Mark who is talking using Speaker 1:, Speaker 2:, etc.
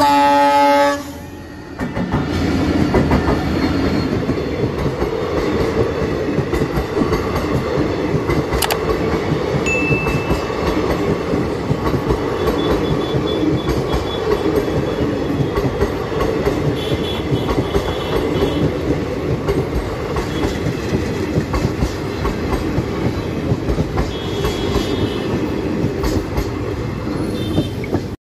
Speaker 1: Bye.